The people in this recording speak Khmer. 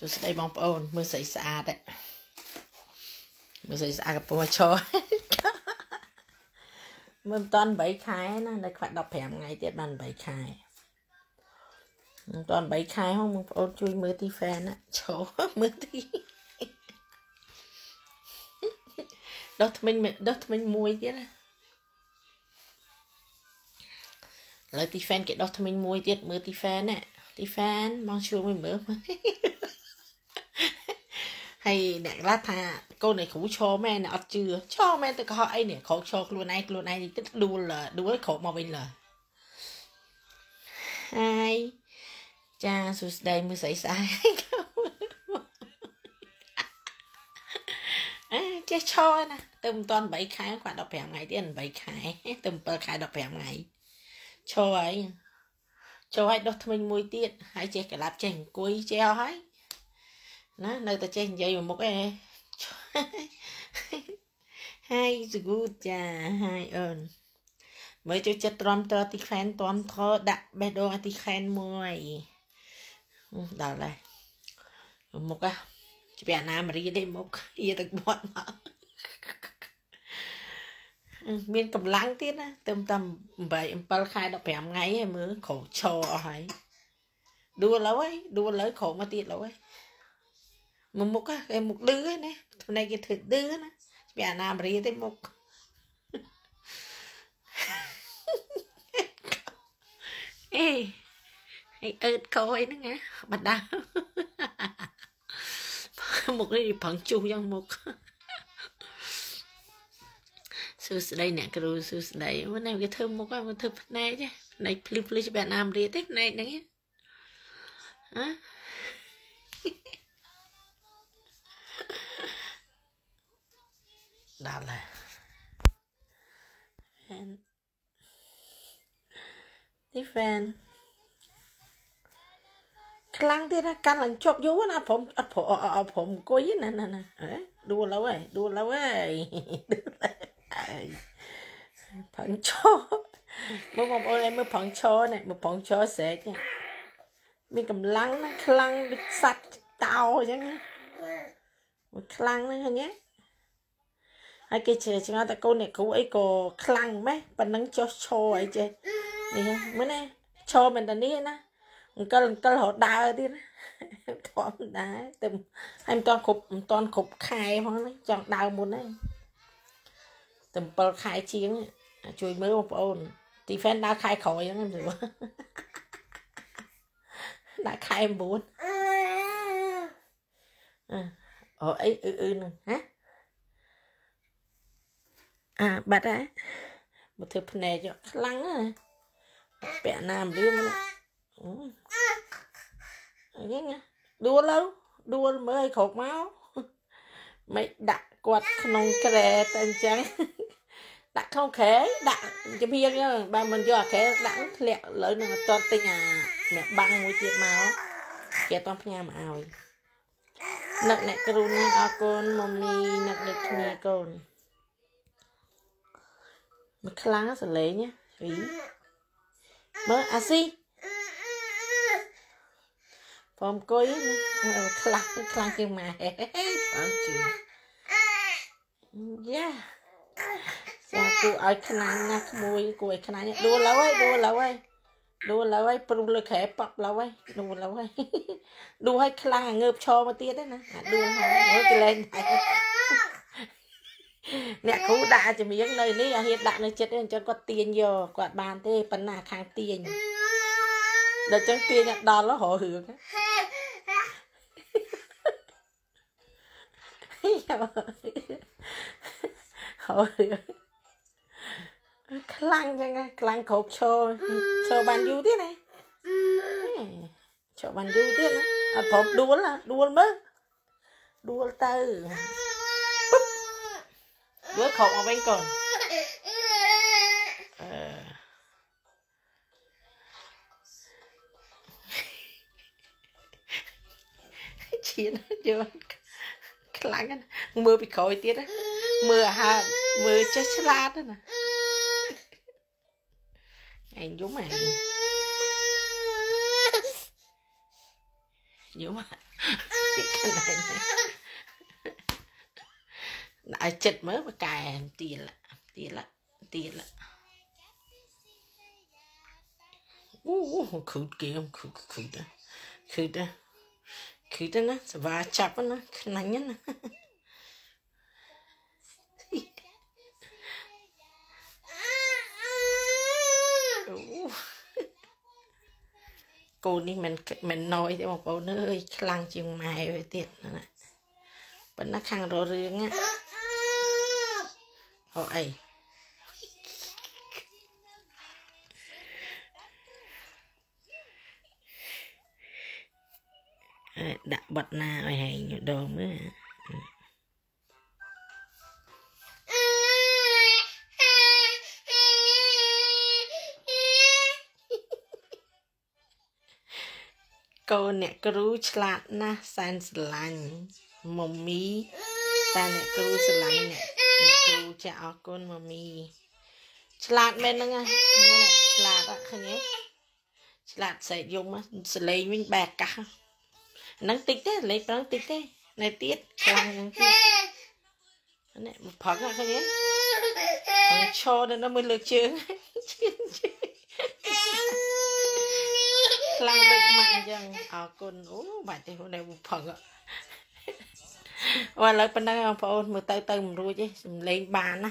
សួស្តីបងប្អូនមើលស្អីស្អាតហ៎មើលស្អីស្អាតកំពុងឈរមើលមិនតាន់8ខែណានៅខ្វាក់15ថ្ងៃទៀតបាន8ខែមិនតាន់8ខែហងបងប្អូនជួយមើលទីហ្វេនណាឈរមើលទីដោះថ្មិញដោះថ្មិញមួយទៀតណាឥឡូវទីហ្វេនគេដោះថ្មិញមួយទៀតមើលទីហ្វេនណាទីហ្វេនមកជួយមើលមើល ហើយអ្នកខ្លះថាកូនឯគ្រូឈរមែនអត់ជឿឈរមែនទៅកុហកអីនេះគ្រូឈរខ្លួនឯងខ្លួនឯងទៅដួលដួលគ្រូមកវិញឡើយហើយចាសួស្តីមើលស្អីស្អាតអេចេះឈរណាទៅមិនតាន់3ខែគាត់15ថ្ងៃទៀត8ខែទៅ7ខែ15ថ្ងៃឈរហើយចូលឲ្យដុសថ្មិញមួយទៀតហើយចេះក្លាប់ចេះអង្គុយចេះអស់ហើយ ណានៅតែចេះនិយាយមួយមុខឯងហើយសគូចាហើយអូនមើលចូលចិត្តទ្រាំទ្រទីខែនទ្រាំធរដាក់បេះដូងឲ្យទីខែនមួយដល់ហើយមុខអាជាពាក់ណាមរីទេមុខអ៊ីទឹកមាត់មកមានកម្លាំងទៀតណាទៅតាម8 7ខែ15ថ្ងៃហើយមើលក្រោឈរអស់ហើយដួលលើហើយដួលលើក្រោមកទៀតលើហើយ មកមុខគេមុខលឺហ្នឹងណាផ្នែកគេធ្វើឌឺណាស្ពាក់ណាមរីទេមុខអេហើយអឺតកោអីហ្នឹងណាបដាមុខនេះប្រឹងជុះយ៉ាងមុខសួស្តីអ្នកគ្រូសួស្តីអូនគេធ្វើមុខហ្នឹងធ្វើភ្នែកភ្នែកភ្លឺភ្លឺច្បាស់ណាមរៀទេភ្នែកហ្នឹងហ៎ ដល់ហើយ and different ខ្លាំងទៀតណាកាន់ឡើងជប់យូរណាព្រមអត់ព្រមអត់ព្រមអង្គុយណាណាណាអេដួលហើយដួលហើយផឹងឈរមើលបងប្អូនឯងមើលផឹងឈរនេះមើលផឹងឈរស្រែកមានកម្លាំងណាខ្លាំងដូចសัตว์តោអញ្ចឹងមើលខ្លាំងណាឃើញទេ ហើយគេជឿឆ្ងល់តែកូនអ្នកគ្រូអីក៏ខ្លាំងម៉េះប៉ណ្ណឹងចុះឈរអីចេះនេះមើលណាឈរមែនតានេះណាអង្គលអង្គលរត់ដើរទៀតធម្មតាតែហើយមិនតាន់គ្រប់មិនតាន់គ្រប់ខែផងណាចង់ដើរមុនហ្នឹងតែ7ខែជាងជួយមើលបងប្អូន ទីហ្វេនដើរខែក្រោយហ្នឹងមិនស្រួលដាក់ខែ9អូអីអឺអឺហ្នឹងហ៎ អាបាត់ហ៎មកធ្វើភ្នែកខ្លាំងណាពាក់ណាមលឿមកអញ្ចឹងដួលទៅដួលមើលឲ្យគ្រប់មកមិនដាក់គាត់ក្នុងក្រែទៅអញ្ចឹងដាក់ក្នុងក្រែដាក់ជំហៀងបើមិនយកអាក្រែដាក់ធ្លាក់លើនឹងអត់តទិញអាអ្នកបាំងមួយទៀតមកគេអត់ផ្ញើមកឲ្យនឹកអ្នកគ្រូនេះអរគុណមមីនឹកដូចគ្នាកូន មកខ្លាំងសលេងវីមើលអាស៊ីព្រមអង្គុយខ្លះខ្លាំងជាងម៉ែអត់ជឿយ៉ាចាគូឲ្យខ្លាំងណាស់ក្មួយគួរឲ្យខ្លាំងដួលលើហើយដួលលើហើយដួលលើហើយព្រុសលើក្រែប៉ាប់លើហើយដួលលើហើយដួលឲ្យខ្លាំងងើបឈរមកទៀតណាដួលហើយមើលកលែងតែ អ្នកគ្រូដាក់ចម្រៀងនៅនេះអាហ៊ានដាក់នៅចិត្តទេអញ្ចឹងគាត់ទាញយកគាត់បានទេប៉ុន្តែខាងទាញដល់ចឹងទាញដល់រហរឿងហើយខ្លាំងចឹងខ្លាំងគ្រប់ឈរឈរបានយូរទៀតណាឈរបានយូរទៀតណាអត់ព្រមដួលដួលមើលដួលទៅ ដួលខកមកវិញកូនអឺឈៀនយកខ្លាំងណាមើលពីក្រោយទៀតមើលអាហារ ឲ្យចិត្តមើលបកែទៀលទៀលទៀលអូខូតគេខូតខូតខូតខូតណាសវាចាប់ណាខ្នាញ់ណាកូននេះមិនមិនណយទេបងប្អូនអើយខ្លាំងជាងម៉ែទៅទៀតណាប៉ុន្តែខាងររឿងណា អូអីដាក់បត់ណាឲ្យហែងដងមើលកូនអ្នកគ្រូឆ្លាតណាស់សែនស្រឡាញ់មមីតែអ្នកគ្រូស្រឡាញ់អ្នកអ្នក គ្រូចាអរគុណមមីឆ្លាតមែនហ្នឹងមើលឆ្លាតអត់ឃើញទេឆ្លាតសេកយំសលេងវិញបែកកាសហ្នឹងតិចទេលេខប្រឹងតិចទេនៅទៀតខ្លាំងហ្នឹងទៀតនេះមកផឹកឃើញទេអើឈរនៅមើលលើកជើងឈៀនជើងខ្លាំងដូចម៉ាក់អញ្ចឹងអរគុណអូបាច់ទេនៅផឹកអូ ឥឡូវប៉ុណ្ណឹងបងប្អូនមើលទៅទៅមិនរួចទេសំលេងបានណា